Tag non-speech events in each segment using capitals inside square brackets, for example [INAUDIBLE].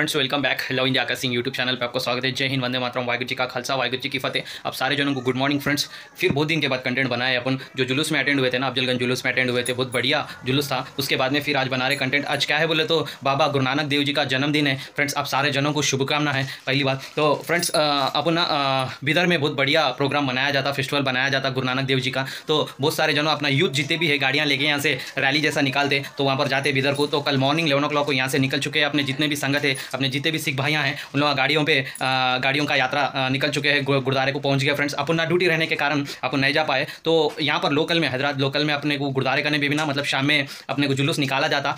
Friends welcome back love India का Singh YouTube channel पे आपको स्वागत है। जय हिंद, वंदे मातरम। वाहिगुरू जी का खालसा, वाहिगुरू जी की फतेह। अब सारे जनों को गुड मॉर्निंग फ्रेंड्स फिर बहुत दिन के बाद कंटेंट बनाए अपन। जो जुलूस में अटेंड हुए थे ना, अफजलगंज जुलूस में अटेंड हुए थे। बहुत बढ़िया जुलूस था। उसके बाद में फिर आज बना रहे कंटेंट आज क्या है बोले तो बाबा गुरु नानक देव जी का जन्मदिन है। फ्रेंड्स आप सारे जनों को शुभकामना है। पहली बात तो फ्रेंड्स अपन ना बिदर में बहुत बढ़िया प्रोग्राम बनाया जाता फेस्टिवल बनाया जाता गुरु नानक देव जी का। तो बहुत सारे जनों अपना यूथ जितने भी है, गाड़ियाँ लेके यहाँ से रैली जैसा निकालते तो वहाँ पर जाते बिदर को। तो कल मॉर्निंग इलेवन ओ को यहाँ से निकल चुके हैं अपने जितने भी संगत है। अपने जितने भी सिख भाइयाँ हैं, उन लोग गाड़ियों पर गाड़ियों का यात्रा निकल चुके हैं गुरुद्वारे को पहुँच गए फ्रेंड्स अपन ना ड्यूटी रहने के कारण अपन नहीं जा पाए। तो यहाँ पर लोकल में, हैदराबाद लोकल में अपने को गुरुद्वारे करने भी ना मतलब शाम में अपने को जुलूस निकाला जाता।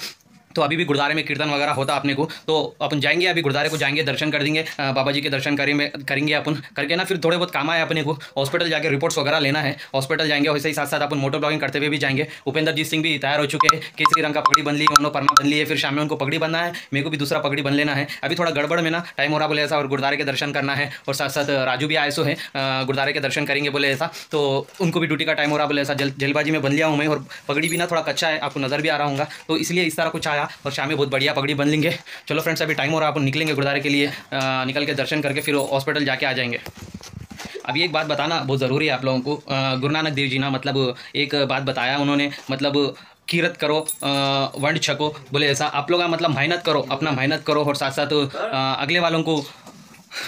तो अभी भी गुरुद्वारे में कीर्तन वगैरह होता अपने को तो अपन जाएँगे, अभी गुरुद्वारे को जाएँगे, दर्शन कर देंगे बाबा जी के दर्शन करेंगे करेंगे अपन, करके ना फिर थोड़े बहुत काम आए अपने को हॉस्पिटल जाके रिपोर्ट्स वगैरह लेना है हॉस्पिटल जाएँगे वैसे ही साथ साथ अपन मोटर ब्लॉगिंग करते हुए भी जाएँगे, उपेंद्र जीत सिंह भी तैयार हो चुके हैं, केसरी रंग का पगड़ी बन ली, उन्होंने परमा बन ली है, फिर शाम में उनको पगड़ी बनना है, मेरे को भी दूसरा पगड़ी बन लेना है, अभी थोड़ा गड़बड़ में ना टाइम हो रहा बोले ऐसा, और गुरुद्वारे के दर्शन करना है, और साथ साथ राजू भी आए सो है गुरुद्वारे के दर्शन करेंगे बोले ऐसा तो उनको भी ड्यूटी का टाइम हो रहा बोले ऐसा, जल, जल्दबाजी में बन लिया हूँ मैं, और पगड़ी भी ना थोड़ा कच्चा है, आपको नज़र भी आ रहा हूँ तो इसलिए इस तरह कुछ आया और शाम में बहुत बढ़िया पगड़ी बन लेंगे। चलो फ्रेंड्स अभी टाइम हो रहा है आप निकलेंगे गुरुद्वारे के लिए आ, निकल के दर्शन करके फिर हॉस्पिटल जाके आ जाएँगे। अभी एक बात बताना बहुत ज़रूरी है आप लोगों को। गुरु नानक देव जी ना मतलब एक बात बताया उन्होंने मतलब कीरत करो वंड छको बोले ऐसा। आप लोग मतलब मेहनत करो अपना मेहनत करो और साथ साथ अगले वालों को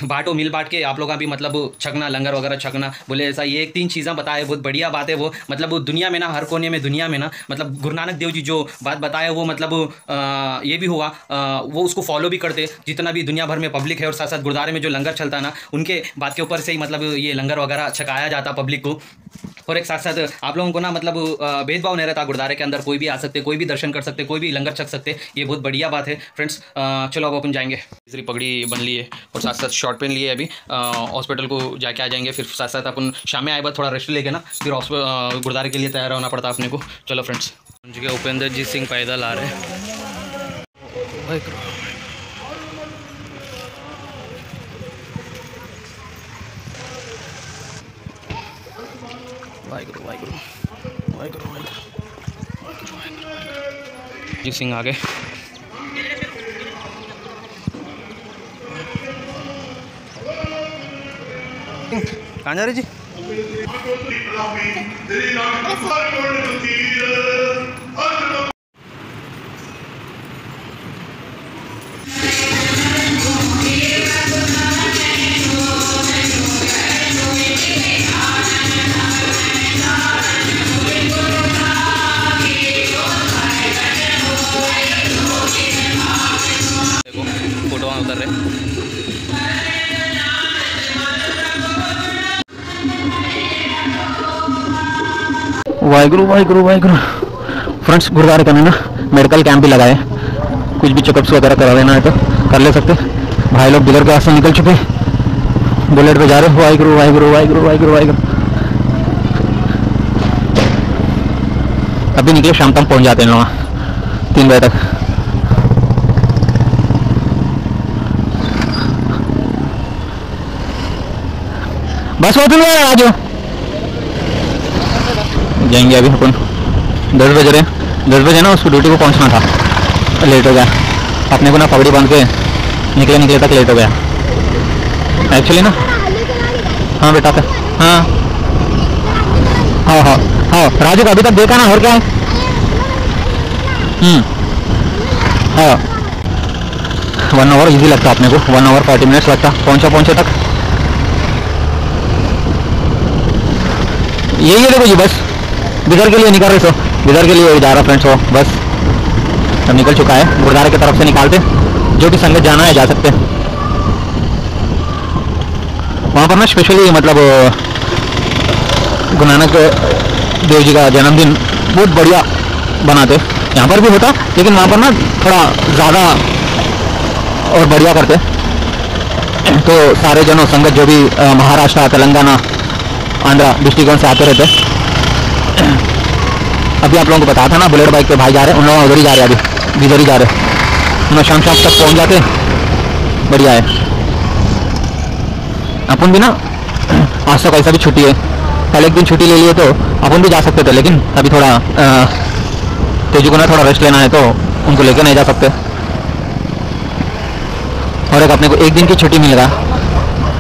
बांटो मिल बांट के आप लोग का भी मतलब छकना लंगर वगैरह छकना बोले ऐसा ये एक तीन चीज़ें बताए बहुत बढ़िया बात है वो। मतलब दुनिया में ना हर कोने में दुनिया में ना मतलब गुरु नानक देव जी जो बात बताए वो मतलब अ, ये भी हुआ अ, वो उसको फॉलो भी करते जितना भी दुनिया भर में पब्लिक है और साथ साथ गुरुद्वारे में जो लंगर चलता ना उनके बात के ऊपर से ही मतलब ये लंगर वगैरह छकाया जाता पब्लिक को। और एक साथ साथ आप लोगों को ना मतलब भेदभाव नहीं रहता गुरुद्वारे के अंदर कोई भी आ सकते कोई भी दर्शन कर सकते कोई भी लंगर छक सकते ये बहुत बढ़िया बात है। फ्रेंड्स चलो अब अपन जाएँगे। तीसरी पगड़ी बन ली है और साथ साथ शॉर्ट पेन लिए अभी हॉस्पिटल को जाके आ जाएँगे, फिर साथ साथ अपन शाम में आए बाद थोड़ा रेस्ट लेके ना, फिर गुरुद्वारे के लिए तैयार होना पड़ता अपने को। चलो फ्रेंड्स उपेंद्र जीत सिंह पैदल आ रहे हैं। वाहिगुरु वाहिगुरु वाहिगुरु वाहिगुरु। जी सिंह कहाँ जा रहे जी वाहिगुरु वाहिगुरु वाहिगुरु। फ्रेंड्स गुरुद्वारे का ना मेडिकल कैंप भी लगाए। कुछ भी चेकअप्स वगैरह करा लेना है तो कर ले सकते। भाई लोग बिदर के रास्ते निकल चुके। बुलेट पे जा रहे वाहिगुरु वाहिगुरु वाहिगुरु वाहिगुरु वाहिगुरु। अभी निकले, शाम तक पहुँच जाते हैं लोग। तीन बजे तक। बस हो तुम आ जाओ जाएँगे अभी अपन। दस बज रहे दस बजे ना उसको ड्यूटी को पहुँचना था। लेट हो गया। अपने को ना पगड़ी बाँध के निकले निकले तक लेट हो गया। एक्चुअली ना? हाँ बेटा था हाँ। हाँ हाँ। हाँ राजू का अभी तक देखा ना, और क्या है? हम्म। हाँ। वन आवर इजी लगता अपने को। वन आवर फोर्टी मिनट्स लगता। पहुँचा, पहुँचे तक। यही है देखो जी, बस। बिदर के लिए निकल रहे सो। बिदर के लिए जा रहा फ्रेंड्स हो बस। अब निकल चुका है। गुरुद्वारे की तरफ़ से निकालते। जो कि संगत जाना है, जा सकते। वहाँ पर ना स्पेशली मतलब गुरु नानक देव जी का जन्मदिन बहुत बढ़िया बनाते यहाँ पर भी होता, लेकिन वहाँ पर ना थोड़ा ज़्यादा और बढ़िया करते। तो सारे जनों संगत जो भी महाराष्ट्र, तेलंगाना, आंध्रा, डिस्ट्रिक्टों से आते रहते। अभी आप लोगों को बताया था ना बुलेट बाइक पे भाई जा रहे हैं, उन लोग उधर ही जा रहे हैं अभी, इधर ही जा रहे हैं। शाम शाम तक पहुँच जाते बढ़िया है। अपन भी ना, आज तक ऐसा भी छुट्टी है। पहले एक दिन छुट्टी ले लिए तो अपन भी जा सकते थे, लेकिन अभी थोड़ा तेजू को ना थोड़ा रेस्ट लेना है तो उनको लेके नहीं जा सकते। और एक अपने को एक दिन की छुट्टी मिल रहा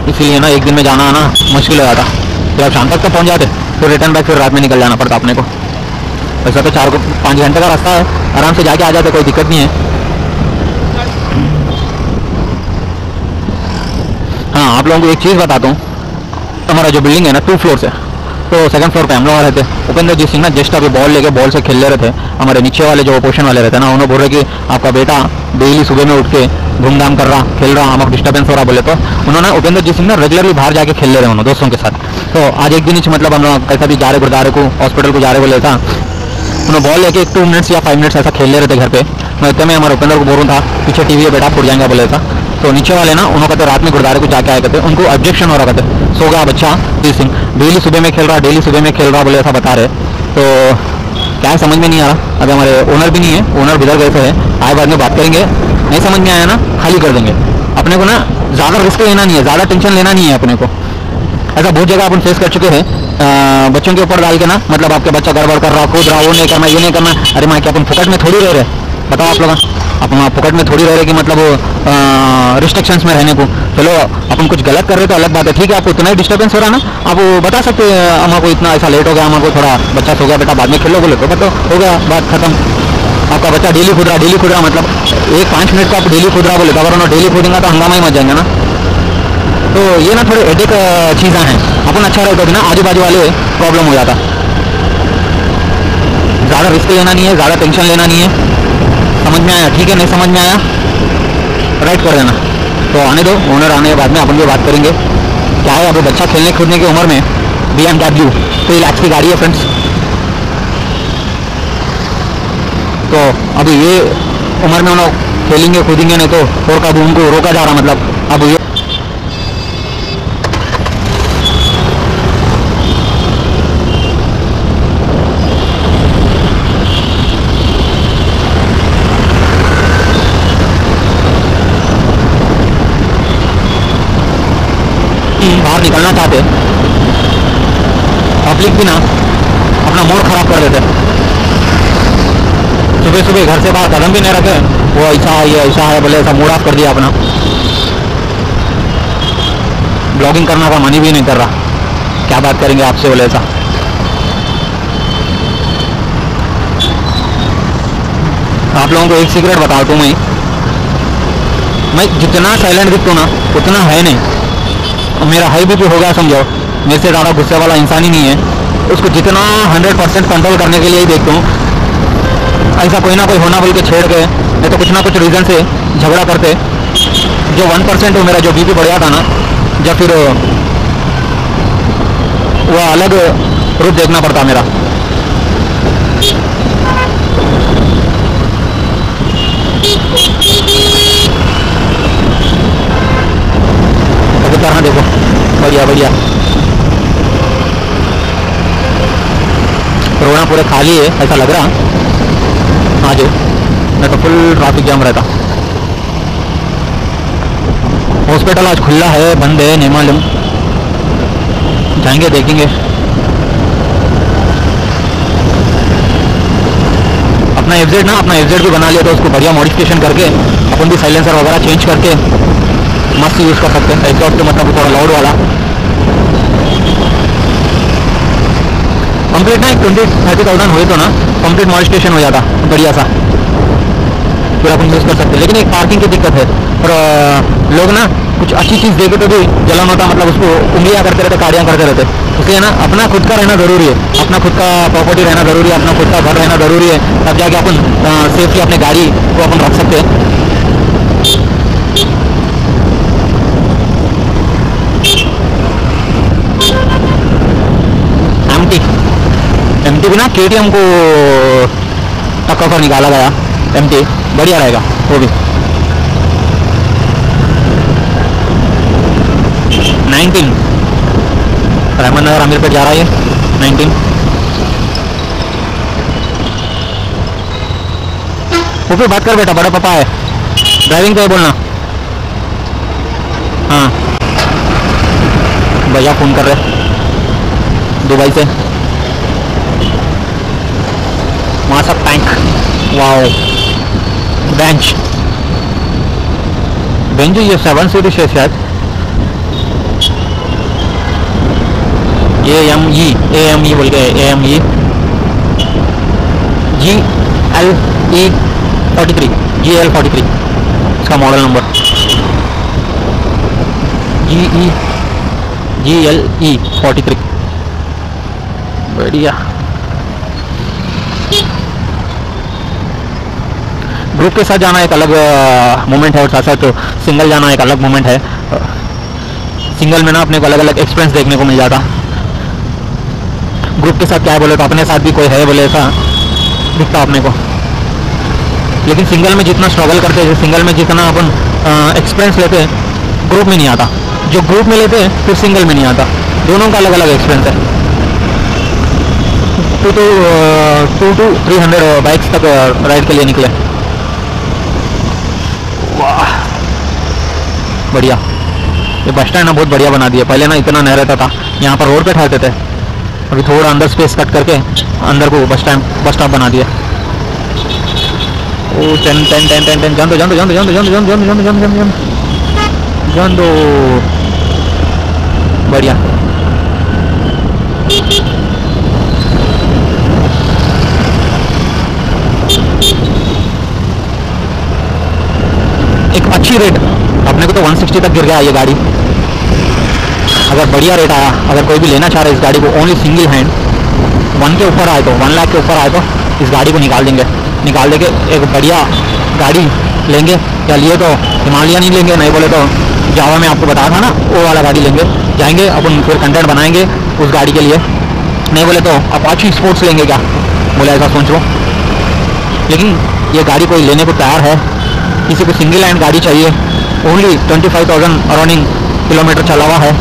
इसीलिए ना एक दिन में जाना आना मुश्किल हो जाता। जब शाम तक तो पहुँच जाते, फिर रिटर्न बैक फिर रात में निकल जाना पड़ता अपने को। वैसा तो चार को, पाँच घंटे का रास्ता है, आराम से जाके आ जाते, कोई दिक्कत नहीं है। हाँ आप लोगों को एक चीज़ बताता हूँ। हमारा जो बिल्डिंग है ना टू फ्लोर से तो सेकंड फ्लोर पे हम लोग रहे थे। उपेंद्र जी सिंह ना जस्ट अभी बॉल लेके बॉल से खेल ले रहे थे। हमारे नीचे वाले जो पोर्शन वाले रहते ना, उन्होंने बोल रहे कि आपका बेटा डेली सुबह में उठ के धूमधाम कर रहा, खेल रहा, हमारा डिस्टर्बेंस हो रहा बोले तो। उन्होंने उपेंद्र जी सिंह ना रेगुलरली बाहर जाके खेल ले रहे उन्होंने दोस्तों के साथ। तो आज एक दिन मतलब हम लोग कैसा भी जा रहे गुरुद्वारे को हॉस्पिटल को जा रहे बोले था। उन्होंने बॉल लेके टू मिनट्स या फाइव मिनट्स ऐसा खेल ले रहे थे घर पे। मैं इतने में हमारे उपेंद्र को बोल रहा था, पीछे टीवी है बेटा फुट जाएँगे बोले था। तो नीचे वाले ना, उन्होंने कहते रात में गुरुद्वारे को जाके आए कहते उनको ऑब्जेक्शन हो रहा कहते सो गया बच्चा, जी सिंह। डेली सुबह में खेल रहा, डेली सुबह में खेल रहा बोले ऐसा बता रहे। तो क्या है, समझ में नहीं आ रहा। अभी हमारे ओनर भी नहीं है ओनर बिदर गए थे आए बाद में बात करेंगे। नहीं समझ में आया ना, खाली कर देंगे। अपने को ना ज़्यादा रिस्क लेना नहीं है, ज़्यादा टेंशन लेना नहीं है अपने को। ऐसा बहुत जगह अपन फेस कर चुके हैं। बच्चों के ऊपर डाल के ना मतलब आपके बच्चा गड़बड़ कर रहा, कूद रहा, वो नहीं करना, ये नहीं करना। अरे माँ, क्या अपन फुकट में थोड़ी रह रहे बताओ आप लोग अपन फुकट में थोड़ी रह रहे कि मतलब रिस्ट्रिक्शंस में रहने को। चलो, अपन कुछ गलत कर रहे तो अलग बात है। ठीक है, आपको इतना ही डिस्टर्बेंस हो रहा है ना? आप बता सकते हैं हमारे इतना ऐसा लेट हो गया हमारे थोड़ा बच्चा सो गया, बेटा बाद में खेलो बोले तो बताओ हो गया, बात खत्म। आपका बच्चा डेली खुद रहा डेली खुद रहा मतलब एक पाँच मिनट का आप डेली खुद रहा बोले तो अगर डेली खुदेंगे तो हंगामा ही मच जाएँगे ना। तो ये ना थोड़े एडिक चीज़ें हैं। अपन अच्छा रहता ना आजू बाजू वाले प्रॉब्लम हो जाता। ज़्यादा रिस्क लेना नहीं है, ज़्यादा टेंशन लेना नहीं है। समझ में आया? ठीक है, नहीं समझ में आया? राइट कर देना। तो आने दो ओनर आने के बाद में अपन भी बात करेंगे। क्या है, अभी बच्चा खेलने कूदने की उम्र में? बी एम डब्ल्यू तो लाख की गाड़ी है फ्रेंड्स तो अभी ये उम्र में उन्होंने खेलेंगे, कूदेंगे, नहीं तो और कब उनको रोका जा रहा मतलब। अब ये बाहर निकलना चाहते पब्लिक भी ना अपना मूड खराब कर देते सुबह सुबह घर से बाहर कदम भी नहीं रखे। वो ऐसा है, ये ऐसा है बोले ऐसा मूड ऑफ़ कर दिया अपना। ब्लॉगिंग करना का मन ही भी नहीं कर रहा। क्या बात करेंगे आपसे बोले ऐसा। आप लोगों को एक सीक्रेट बताता हूँ मैं। मैं जितना साइलेंट दिखता हूँ ना, उतना है नहीं। और मेरा हाई बीपी हो गया, समझो। मेरे से ज़्यादा गुस्से वाला इंसान ही नहीं है। उसको जितना हंड्रेड परसेंट कंट्रोल करने के लिए ही देखता हूँ। ऐसा कोई ना कोई होना बोल के छेड़ के, नहीं तो कुछ ना कुछ रीज़न से झगड़ा करते। जो वन परसेंट मेरा जो बीपी बढ़ था ना जब फिर वह अलग रूप देखना पड़ता मेरा। कबूतर हाँ देखो। बढ़िया बढ़िया। रोना पूरे खाली है, ऐसा लग रहा। हाँ जो। मैं तो फुल ट्रैफ़िक जाम रहता। हॉस्पिटल आज खुला है, बंद है, नहीं मालूम। जाएँगे, देखेंगे। अपना एफ़ ना, अपना एफ़ भी बना लिया तो उसको बढ़िया मॉडिफिकेशन करके, अपन भी साइलेंसर वगैरह चेंज करके, मस्त यूज़ कर सकते हैं। एग्जॉस्ट के मतलब थोड़ा लाउड वाला। कंप्लीट ना ट्वेंटी थर्टी थाउज़ेंड हुए तो ना कंप्लीट मॉडिफिकेशन हो जाता, बढ़िया सा। फिर अपन यूज़ कर सकते लेकिन एक पार्किंग की दिक्कत है। और लोग ना, कुछ अच्छी चीज़ देखे तो भी जलन होता मतलब उसको उंगलियाँ करते रहते काड़ियाँ करते रहते। इसलिए ना? अपना खुद का रहना ज़रूरी है। अपना खुद का प्रॉपर्टी रहना ज़रूरी है, अपना खुद का घर रहना ज़रूरी है। तब जाके अपन सेफ्टी अपने गाड़ी को अपन रख सकते हैं। एम टी भी ना के को टक्कर पर निकाला गया। एम टी बढ़िया रहेगा, वो भी। नाइनटीन। रहमान नगर, अमीर पे जा रहा है नाइनटीन। वो फिर बात कर बेटा, बड़ा पापा है। ड्राइविंग पे बोलना। हाँ। भैया फ़ोन कर रहे दुबई से। सब टैंक वाओ बेंच बेंजो ये सेवन सीरीज़ है शायद ए एम ई ए एम ई बोल के A M E G L E forty three G L forty three इसका model number G E G L E forty three बढ़िया। ग्रुप के साथ जाना एक अलग मोमेंट है और साथ साथ सिंगल जाना एक अलग मोमेंट है। सिंगल में ना अपने को अलग अलग एक्सपीरियंस देखने को मिल जाता। ग्रुप के साथ क्या बोले तो अपने साथ भी कोई है बोले ऐसा दिखता अपने को। लेकिन सिंगल में जितना स्ट्रगल करते हैं सिंगल में जितना अपन एक्सपीरियंस लेते हैं ग्रुप में नहीं आता। जो ग्रुप में लेते हैं, फिर सिंगल में नहीं आता। दोनों का अलग अलग एक्सपीरियंस है two two two two three hundred bikes तक राइड के लिए निकले वाह बढ़िया। ये बस स्टैंड ना बहुत बढ़िया बना दिया। पहले ना इतना नहीं रहता था। यहाँ पर रोड पे ठहरते थे। अभी थोड़ा अंदर स्पेस कट करके अंदर को बस स्टैंड, बस स्टॉप बना दिया। ओ, ten ten ten ten ten, जान दो जान दो जान दो जान दो जान दो जान दो जान दो जान दो जान दो बढ़िया। एक अच्छी रेट अपने को तो 160 तक गिर गया ये गाड़ी। अगर बढ़िया रेट आया, अगर कोई भी लेना चाह रहा है इस गाड़ी को ओनली सिंगल हैंड वन के ऊपर आए तो वन लाख के ऊपर आए तो इस गाड़ी को निकाल देंगे। निकाल देंगे एक बढ़िया गाड़ी लेंगे। या लिए तो हिमालय नहीं लेंगे नहीं बोले तो जावा में आपको बताया था ना, वो वाला गाड़ी लेंगे। जाएँगे, अपन फिर कंटेंट बनाएँगे उस गाड़ी के लिए। नहीं बोले तो अपाची स्पोर्ट्स लेंगे क्या? बोले, ऐसा सोच लो। लेकिन ये गाड़ी कोई लेने को तैयार है? किसी को सिंगल हैंड गाड़ी चाहिए। ओनली ट्वेंटी फाइव थाउज़ेंड अराउंडिंग किलोमीटर चला हुआ है।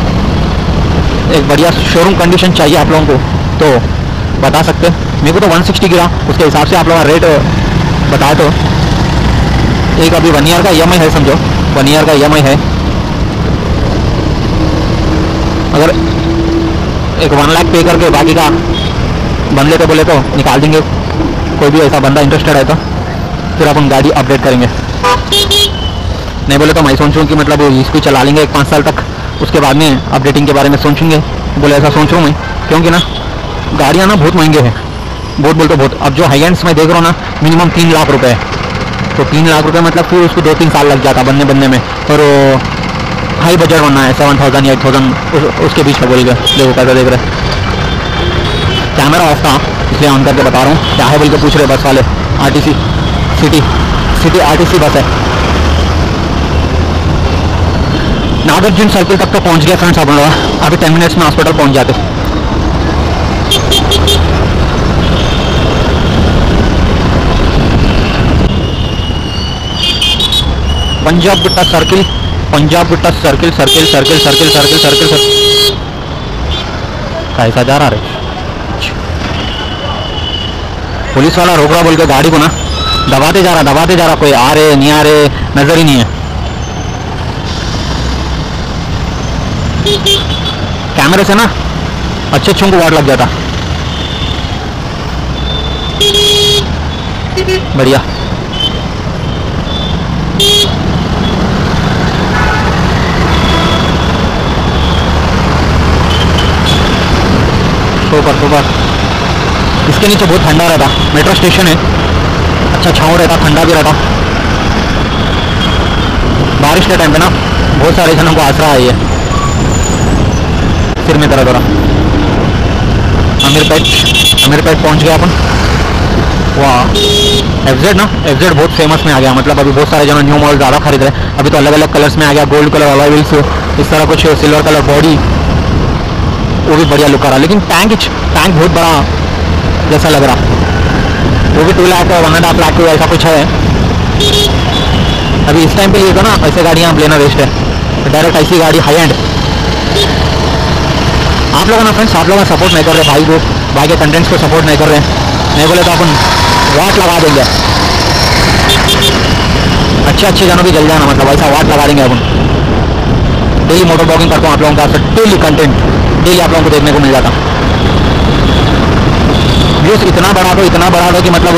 एक बढ़िया शोरूम कंडीशन चाहिए आप लोगों को। तो बता सकते मेरे को तो 160 गिरा। उसके हिसाब से आप लोगों का रेट बताए तो। एक अभी वन ईयर का ई है समझो। वन ईयर का ई है। अगर एक वन लाख पे करके बाकी का बंदे तो बोले तो निकाल देंगे। कोई भी ऐसा बंदा इंटरेस्टेड है तो। फिर अपन गाड़ी अपडेट करेंगे। नहीं बोले तो मैं सोचूं कि मतलब इसको चला लेंगे एक पाँच साल तक। उसके बाद में अपडेटिंग के बारे में सोचेंगे। बोले ऐसा सोच रहा हूँ मैं। क्योंकि ना, गाड़ियाँ ना बहुत महँगे हैं। बहुत बोलते बहुत। अब जो हाई एंड्स में देख रहा हूँ ना मिनिमम तीन लाख रुपए। है तो तीन लाख रुपए मतलब फिर उसको दो तीन साल लग जाता बनने बनने में। और हाई बजट बनना है सेवन थाउज़ेंड एट थाउज़ेंड उसके बीच में बोल गए देखो कैसा देख रहे कैमरा ऑफ़ था, इसलिए ऑन करके बता रहा हूँ। क्या है बोल के पूछ रहे बस वाले? आर सिटी सिटी आर बस है। नागार्जुन सर्किल तक तो पहुँच गया फ्रेंड्स अपन लोग? अभी टेन मिनट्स में हॉस्पिटल पहुँच जाते। Punjagutta circle Punjagutta circle circle circle circle circle circle circle कैसा जा रहा रे? पुलिस वाला रोक रहा बोल के गाड़ी को ना दबाते जा रहा, दबाते जा रहा कोई, आ रहे, नहीं आ रहे, नज़र ही नहीं है। कैमरे से ना, अच्छे अच्छों को वाट लग जाता बढ़िया। सुपर सुपर इसके नीचे बहुत ठंडा रहता मेट्रो स्टेशन है। अच्छा छाँव रहता, ठंडा भी रहता। बारिश के टाइम पे ना, बहुत सारे जनों को आसरा आई है। सिर में दर्द हो रहा। अमीरपेट अमीरपेट पहुँच गया अपन। वाह एफजेड ना एफजेड बहुत फ़ेमस में आ गया। मतलब अभी बहुत सारे जन न्यू मॉडल ज़्यादा खरीद रहे अभी तो अलग अलग कलर्स में आ गया। गोल्ड कलर अलॉय व्हील्स इस तरह कुछ सिल्वर कलर बॉडी वो भी बढ़िया लुक आ रहा लेकिन टैंक टैंक बहुत बड़ा जैसा लग रहा। वो भी टू लाख है one and half lakh to ऐसा कुछ है। अभी इस टाइम पे लिए तो ना, ऐसे गाड़ियाँ आप लेना वेस्ट है। डायरेक्ट ऐसी गाड़ी हाई एंड आप लोगों ना फ्रेंड्स आप लोग सपोर्ट नहीं कर रहे, भाई को, भाई के कंटेंट्स को सपोर्ट नहीं कर रहे। नहीं बोले तो अपन वाट लगा देंगे। अच्छे अच्छे जनों भी जल जाना मतलब ऐसा वाट लगा देंगे अपन। डेली मोटर ब्लॉगिंग करता हूँ आप लोगों का डेली कंटेंट डेली आप लोगों को देखने को मिल जाता। व्यूज़ इतना बढ़ा दो, इतना बढ़ा दो कि मतलब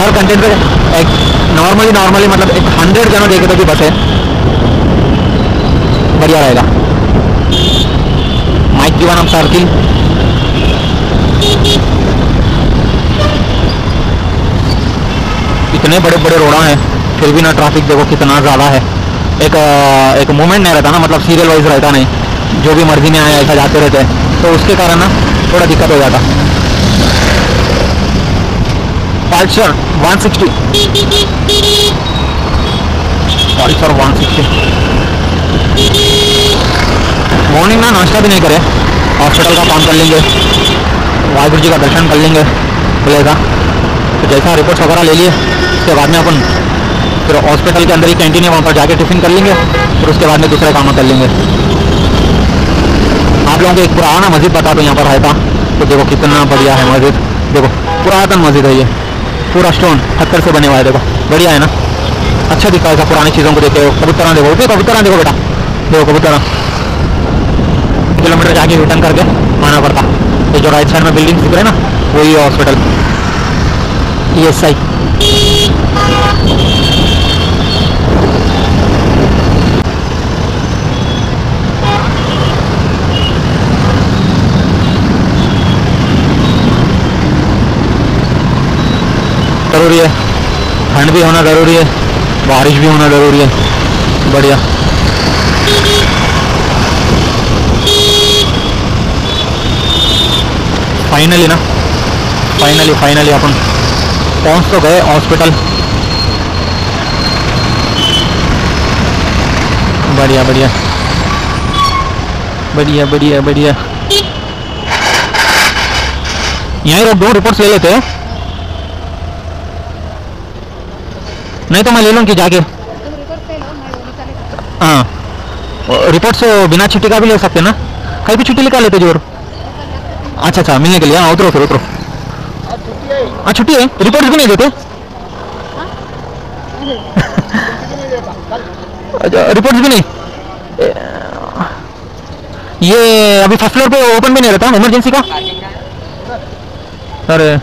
हर कंटेंट पर एक नॉर्मली नॉर्मली मतलब एक हंड्रेड जनों देखे तो बस। है बढ़िया रहेगा। माइक की जीवन सर्किल इतने बड़े बड़े रोड़ा हैं, फिर भी ना ट्रैफ़िक देखो कितना ज़्यादा है। एक एक मूवमेंट नहीं रहता ना मतलब सीरियल वाइज रहता नहीं। जो भी मर्ज़ी में आए, ऐसा जाते रहते हैं। तो उसके कारण ना थोड़ा दिक्कत हो जाता। पल्सर 160 पल्सर 160 मॉर्निंग ना नाश्ता भी नहीं करे हॉस्पिटल का काम कर लेंगे। वाहिगुरु जी का दर्शन कर लेंगे। खुलेगा तो जैसा रिपोर्ट्स वगैरह ले लिए, उसके बाद में अपन फिर हॉस्पिटल के अंदर ही कैंटीन है, वहाँ पर जाके टिफ़िन कर लेंगे। फिर उसके बाद में दूसरे काम कर लेंगे। आप लोगों को एक पुराना मस्जिद बता दो, यहाँ पर रहता तो देखो कितना बढ़िया है मस्जिद। देखो, पुरातन मस्जिद है ये। पूरा स्टोन पत्थर से बने हुआ है, देखो। बढ़िया है ना? अच्छा दिखा ऐसा पुरानी चीज़ों को देखते हो कबूतरा देखो देखो कबूतर, देखो बेटा। देखो कबूतर। किलोमीटर जाके रिटर्न करके आना पड़ता। ये जो राइट साइड में बिल्डिंग दिख रहे ना, वही है हॉस्पिटल ई एस आई ज़रूरी है ठंड भी होना ज़रूरी है, बारिश भी होना ज़रूरी है। बढ़िया। फाइनली ना फाइनली फाइनली अपन पहुँच तो गए हॉस्पिटल बढ़िया बढ़िया। बढ़िया बढ़िया बढ़िया। यहीं दो रिपोर्ट्स ले लेते हैं। नहीं तो मैं ले लूँ कि जाके? तुम रिपोर्ट हाँ रिपोर्ट्स बिना छुट्टी का भी ले सकते हैं ना? कहीं भी छुट्टी निकाल लेते ज़ोर। अच्छा अच्छा मिलने के लिए। हाँ उतरो फिर, उतरो। हाँ छुट्टी है। रिपोर्ट्स भी नहीं देते? [LAUGHS] अच्छा रिपोर्ट्स भी नहीं? ये अभी फ़र्स्ट फ्लोर पे ओपन भी नहीं रहता? इमरजेंसी का? अरे,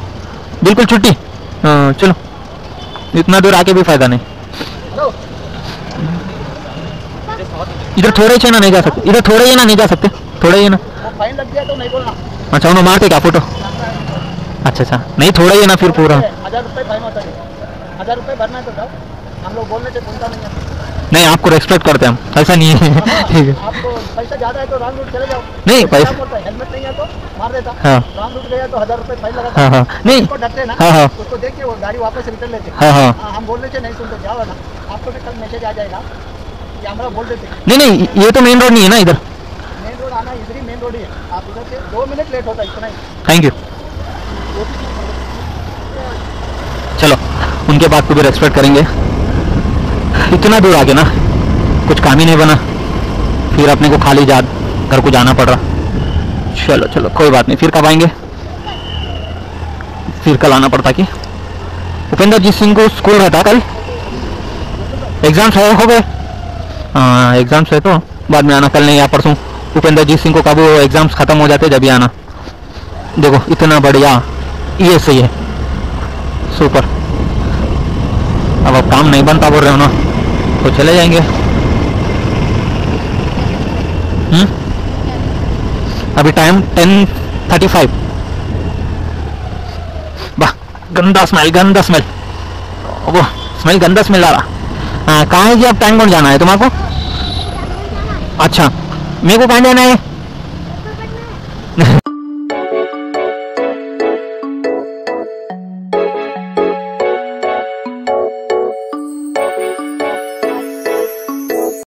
बिल्कुल छुट्टी। हाँ चलो। इतना दूर आके भी फ़ायदा नहीं। इधर थोड़े ही ना नहीं जा सकते। इधर थोड़े ही ना नहीं जा सकते। थोड़े ही ना। अच्छा उन्होंने मारते क्या फ़ोटो? अच्छा अच्छा। नहीं थोड़ा ही है ना फिर पूरा। हज़ार रुपये फाइन होता है हज़ार रुपये भरना है तो हम लोग बोलने से सुनता नहीं है नहीं आपको रेस्पेक्ट करते हैं हम। ऐसा नहीं है। ठीक है आपको पैसा ज़्यादा है तो रॉन्ग रूट चले जाओ। नहीं, पैसा- हेलमेट नहीं है तो। मार देता। हाँ। रॉन्ग रूट गया तो हज़ार रुपये फाइन लगा हाँ हाँ। नहीं। उसको डरते ना। हाँ, हाँ। उसको देख के वो गाड़ी वापस रिटर्न लेते। हाँ हाँ। हाँ, हम बोलने से नहीं सुनते जाओ ना आपको भी कल मैसेज आ जाएगा। कि हमारा बोल देते। नहीं नहीं ये तो मेन रोड नहीं है ना इधर। मेन रोड आना इधर ही मेन रोड ही है। आप इधर से दो मिनट लेट होता है इतना ही। थैंक यू चलो उनके बात को भी रेस्पेक्ट करेंगे। इतना दूर आगे ना कुछ काम ही नहीं बना। फिर अपने को खाली जा घर को जाना पड़ रहा। चलो चलो, कोई बात नहीं, फिर कब आएँगे? फिर कल आना पड़ता कि? उपेंद्र जीत सिंह को स्कूल रहता कल? एग्ज़ाम्स है, हो गए। हाँ एग्ज़ाम्स है तो बाद में आना, कल नहीं, या परसों। उपेंद्र जीत सिंह को कब एग्ज़ाम्स खत्म हो जाते जब ही आना। देखो, इतना बढ़िया, ये सही है। सुपर अब अब काम नहीं बनता, बोल रहे हो ना तो चले जाएँगे। हम्म? अभी टाइम टेन थर्टी फाइव वाह, गंदा स्मेल गंदा स्मेल वो स्मेल गंदा स्मेल आ रहा। हाँ कहाँ है जी आप कौन जाना है तुम्हारे को? अच्छा मेरे को कहाँ जाना है?